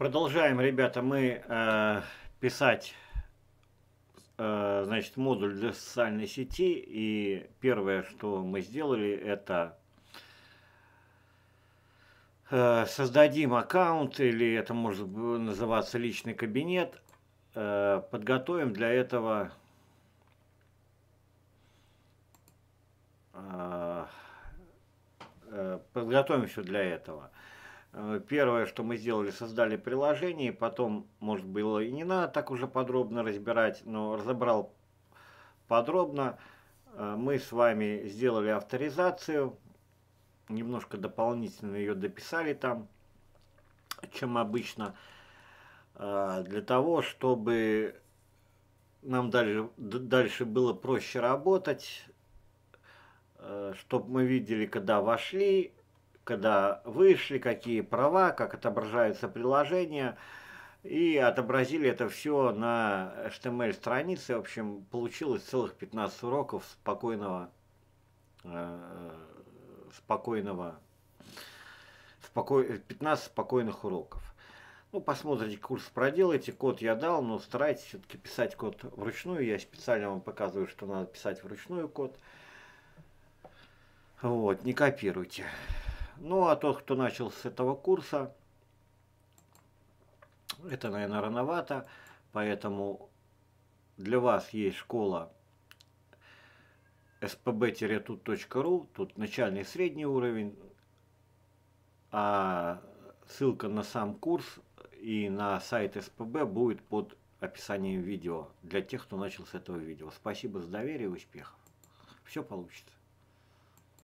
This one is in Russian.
Продолжаем, ребята, мы э, писать э, значит, модуль для социальной сети. И первое, что мы сделали, это э, создадим аккаунт, или это может называться личный кабинет. Э, подготовим для этого э, э подготовим все для этого. Э, первое, что мы сделали, создали приложение, потом, может было и не надо так уже подробно разбирать, но разобрал подробно. Э, мы с вами сделали авторизацию, немножко дополнительно ее дописали там, чем обычно, э, для того, чтобы нам дальше, дальше было проще работать, чтобы мы видели, когда вошли, когда вышли, какие права, как отображаются приложения. И отобразили это все на HTML странице. В общем, получилось целых 15 уроков спокойного, э, спокойного, спокой, 15 спокойных уроков. Ну, посмотрите курс, проделайте. Код я дал, но старайтесь все-таки писать код вручную. Я специально вам показываю, что надо писать вручную код. Вот, не копируйте. Ну, а тот, кто начал с этого курса, это, наверное, рановато, поэтому для вас есть школа spb-tut.ru, тут начальный и средний уровень, а ссылка на сам курс и на сайт СПБ будет под описанием видео для тех, кто начал с этого видео. Спасибо за доверие и успехов. Все получится.